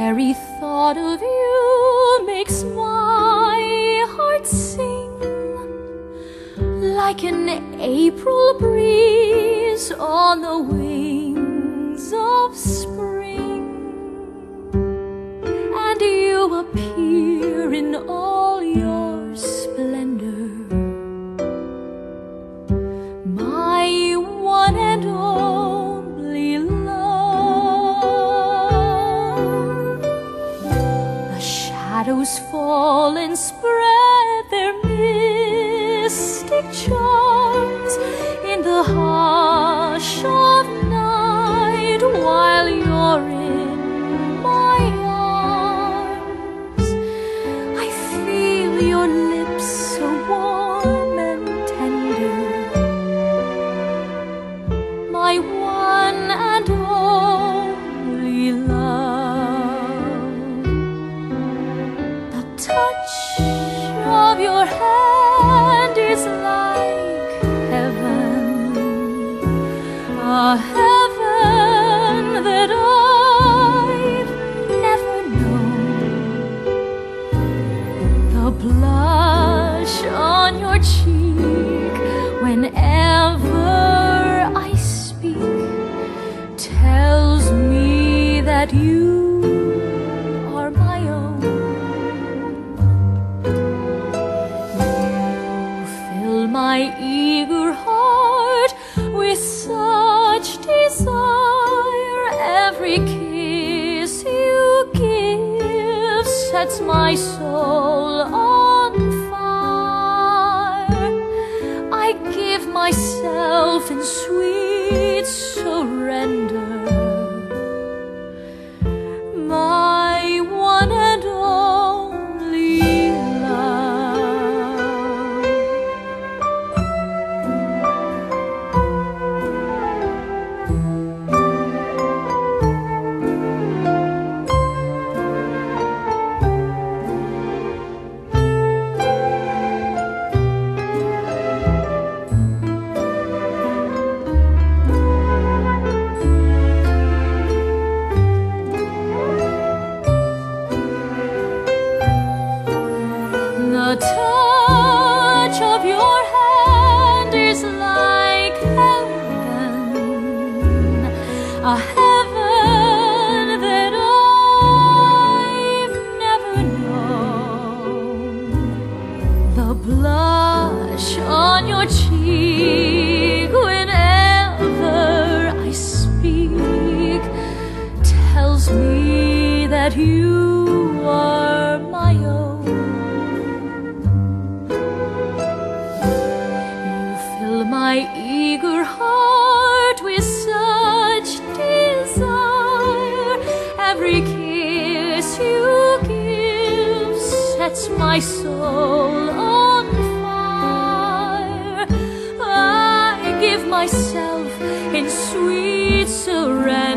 very thought of you makes my heart sing. Like an April breeze on the wings of your hand is like heaven, a heaven that I've never known. The blush on your cheek whenever I speak tells me that you my eager heart with such desire. Every kiss you give sets my soul on fire. I give myself in sweet surrender. Like heaven, a sets my soul on fire. I give myself in sweet surrender.